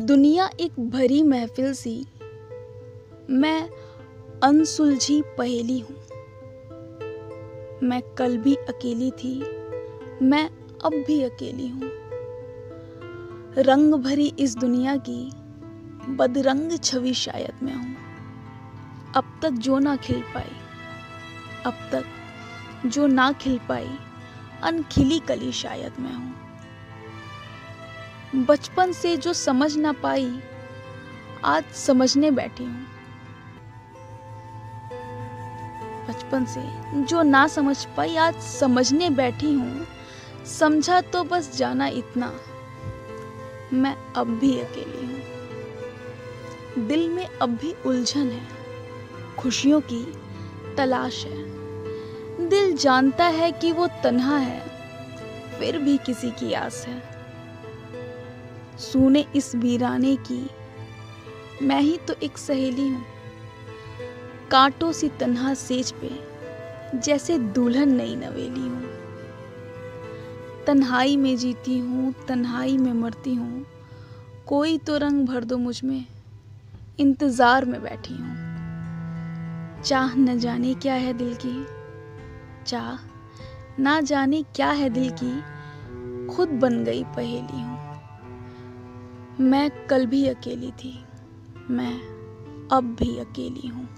दुनिया एक भरी महफिल सी। मैं अनसुलझी पहेली हूँ। मैं कल भी अकेली थी। मैं अब भी अकेली हूँ। रंग भरी इस दुनिया की बदरंग छवि शायद मैं हूँ। अब तक जो ना खिल पाई, अब तक जो ना खिल पाई, अनखिली कली शायद मैं हूँ। बचपन से जो समझ ना पाई, आज समझने बैठी हूँ। बचपन से जो ना समझ पाई, आज समझने बैठी हूँ। समझा तो बस जाना इतना। मैं अब भी अकेली हूँ। दिल में अब भी उलझन है। खुशियों की तलाश है। दिल जानता है कि वो तन्हा है। फिर भी किसी की आस है। सुने इस वीराने की। मैं ही तो एक सहेली हूँ। कांटों सी तन्हा सेज पे, जैसे दुल्हन नई नवेली हूँ। तन्हाई में जीती हूँ, तन्हाई में मरती हूँ। कोई तो रंग भर दो मुझमें, इंतज़ार में बैठी हूँ। चाह न जाने क्या है दिल की, चाह ना जाने क्या है दिल की, खुद बन गई पहेली हूँ। मैं कल भी अकेली थी। मैं अब भी अकेली हूँ।